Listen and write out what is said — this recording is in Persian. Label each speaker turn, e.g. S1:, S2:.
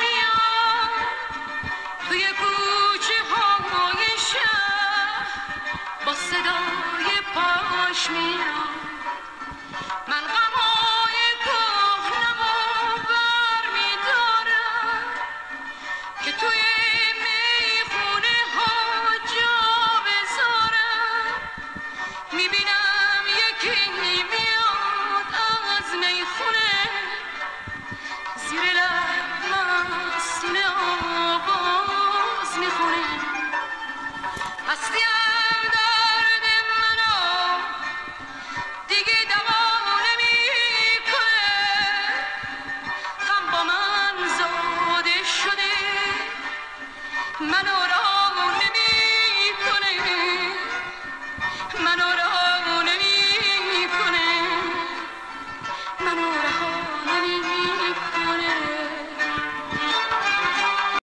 S1: می آ توی کوچه کوچیک همونه شا با صدای پاش میام من قامو یکو نمو بر می‌دارم که توی می‌خونه می خون ها جاو زرا می بینم من آرام نمی کنه من آرام